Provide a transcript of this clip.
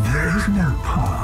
There is no path.